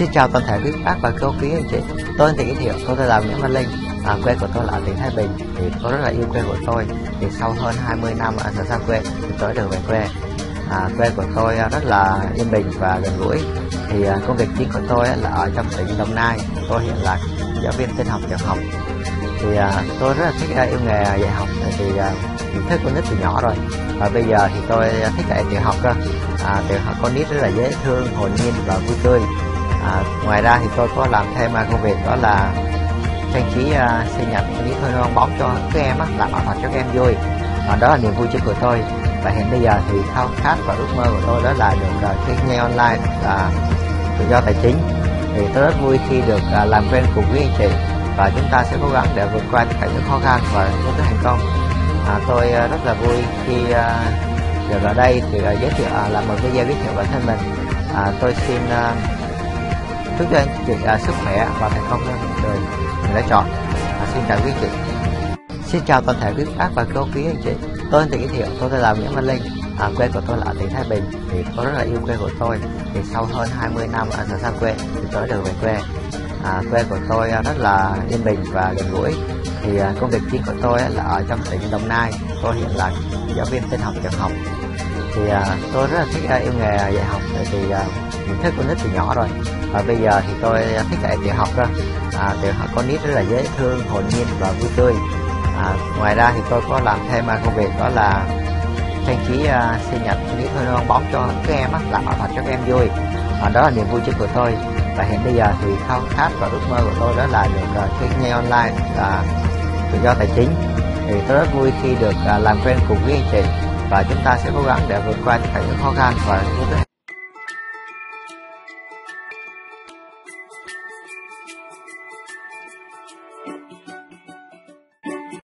Xin chào toàn thể quý bác và cô quý anh chị. Tôi thì giới thiệu tôi tên là Nguyễn Văn Linh. À, quê của tôi là ở tỉnh Thái Bình. Thì tôi rất là yêu quê của tôi. Thì sau hơn 20 năm ở xa quê thì tôi được về quê. À, quê của tôi à, rất là yên bình và gần gũi. Thì à, công việc chính của tôi là ở trong tỉnh Đồng Nai. Tôi hiện là giáo viên tin học tiểu học. Thì à, tôi rất là thích à, yêu nghề à, dạy học. Thì à, mình thích con nít từ nhỏ rồi. Và bây giờ thì tôi à, thích dạy tiểu học cơ. À, tiểu học con nít rất là dễ thương, hồn nhiên và vui tươi à, ngoài ra thì tôi có làm thêm à, công việc đó là trang trí à, sinh nhật trang trí hơi non bóng cho các em á, làm ảo thuật cho các em vui. Và đó là niềm vui chính của tôi. Và hiện bây giờ thì khao khát và ước mơ của tôi đó là được uh, kinh doanh online và tự do tài chính. Thì tôi rất vui khi được uh, làm quen cùng quý anh chị. Và chúng ta sẽ cố gắng để vượt qua tất cả những khó khăn và hướng tới thành công. À, tôi uh, rất là vui khi uh, được ở đây thì uh, giới thiệu uh, làm một video giới thiệu bản thân mình. À, tôi xin uh, chúc cho anh chị à, sức khỏe và thành công trong cuộc đời mình đã chọn. À, xin chào quý chị. Xin chào toàn thể quý bác và cô quý anh chị. Tôi tự giới thiệu tôi tên là Nguyễn Văn Linh. À, quê của tôi là ở tỉnh Thái Bình. Thì tôi rất là yêu quê của tôi. Thì sau hơn 20 năm ở xa quê thì tôi được về quê. À, quê của tôi à, rất là yên bình và gần gũi. Thì à, công việc chính của tôi là ở trong tỉnh Đồng Nai. Tôi hiện là giáo viên tin học tiểu học thì uh, tôi rất là thích uh, yêu nghề à, dạy học. Tại vì uh, mình thích con nít từ nhỏ rồi. Và bây giờ thì tôi thích dạy tiểu học đó, à, tiểu học con nít rất là dễ thương hồn nhiên và vui tươi. À, ngoài ra thì tôi có làm thêm công việc đó là trang trí uh, sinh nhật trang trí thôi non bóng cho các em á, làm ảo thuật cho các em vui. Và đó là niềm vui chính của tôi. Và hiện bây giờ thì khao khát và ước mơ của tôi đó là được uh, kinh doanh online và tự do tài chính. Thì tôi rất vui khi được uh, làm quen cùng với anh chị và chúng ta sẽ cố gắng để vượt qua tất cả những khó khăn và